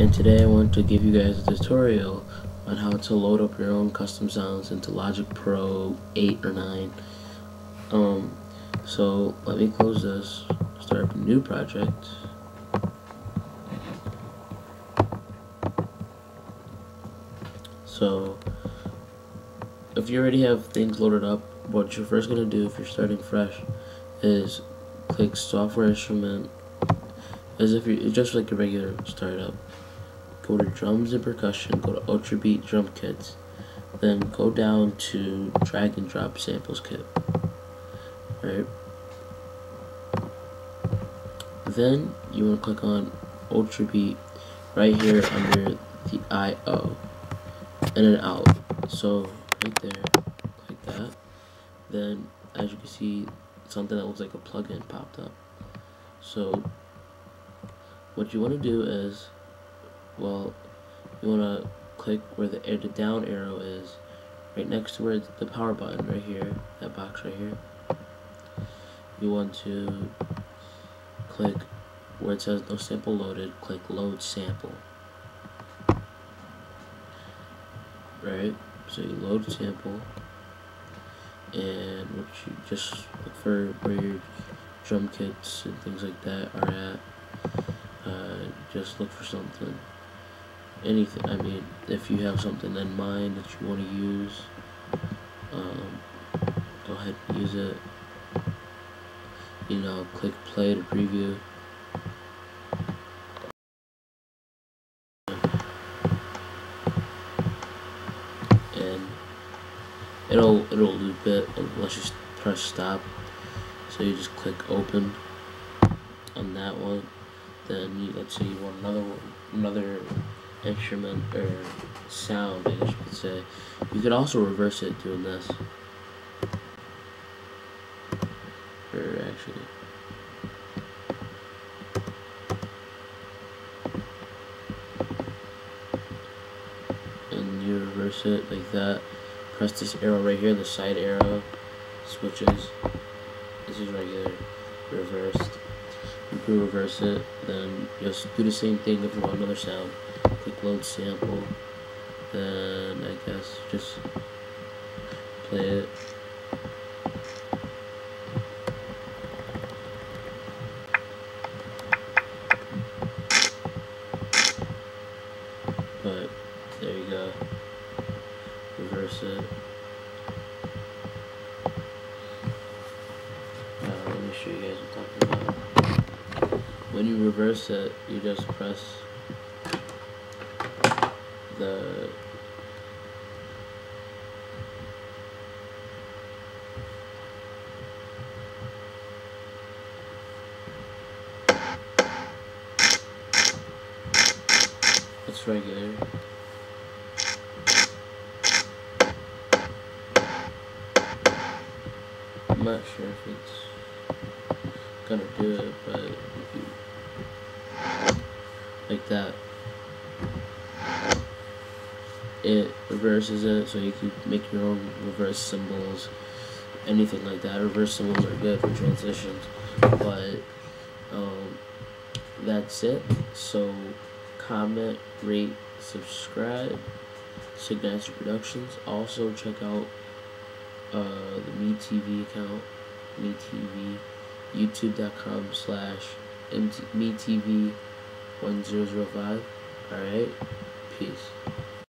and today I want to give you guys a tutorial on how to load up your own custom sounds into Logic Pro 8 or 9 um, so let me close this start up a new project. So if you already have things loaded up what you're first going to do if you're starting fresh is click software instrument as if you're just like a regular startup go to drums and percussion go to Ultrabeat drum kits then go down to drag and drop samples kit right? Then you want to click on Ultrabeat right here under the IO in and out. So right there like that. Then as you can see something that looks like a plugin popped up. So what you want to do is well you want to click where the, down arrow is right next to where the power button right here that box right here. You want to click where it says no sample loaded click load sample. Right so you load sample and what you just look for where your drum kits and things like that are at. Uh, just look for something anything I mean if you have something in mind that you want to use um, go ahead and use it. You know click play to preview. And it'll it'll loop it unless you press stop. So you just click open on that one. Then you, let's say you want another another instrument or sound I guess you could say. You could also reverse it doing this. Or actually. And you reverse it like that. Press this arrow right here the side arrow switches. This is regular reversed you can reverse it then just do the same thing if you want another sound click load sample then I guess just play it. But there you go. Reverse it. Uh, let me show you guys what I'm talking about when you reverse it you just press the It's regular. I'm not sure if it's gonna do it, but like that. It reverses it so you can make your own reverse cymbals anything like that. Reverse cymbals are good for transitions, but um, that's it. So comment, rate, subscribe. Sic Nasty Productions. Also check out uh, the Me TV account, Me TV, YouTube.com slash Me TV 1005. Alright, peace.